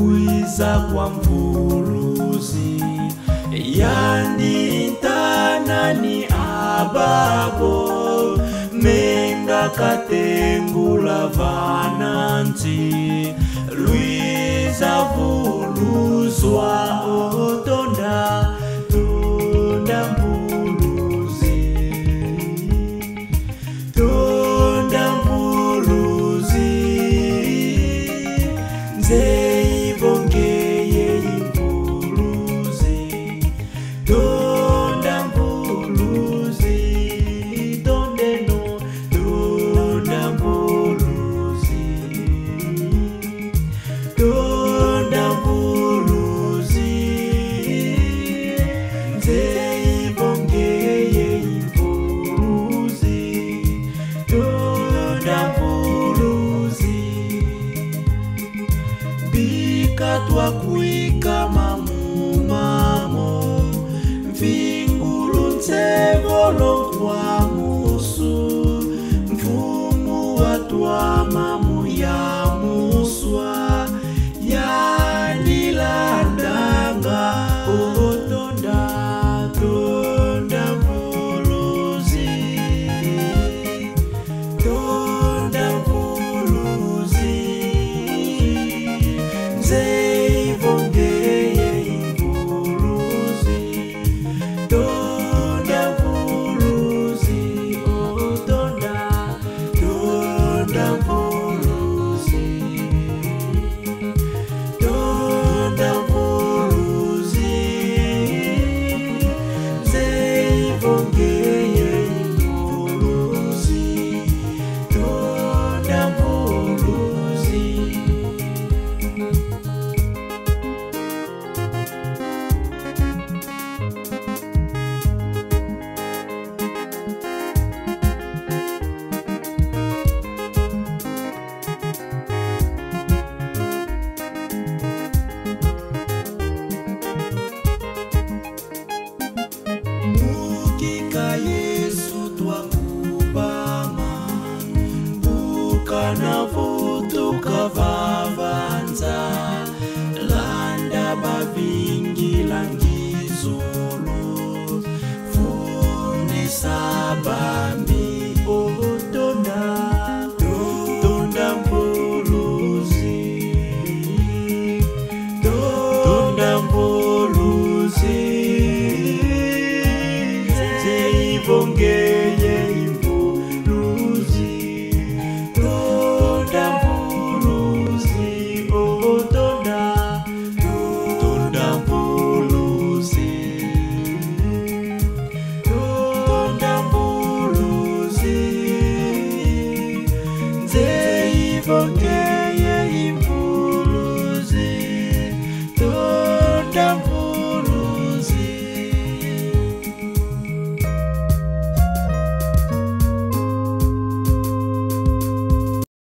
luiza kwambuluzi yanditanani ababo mengaka tembula vanangi luiza vuluzwa katwa kuikama mumamo mvingulu ntsevo lokwamo ngibingila ngizolo fune sabambi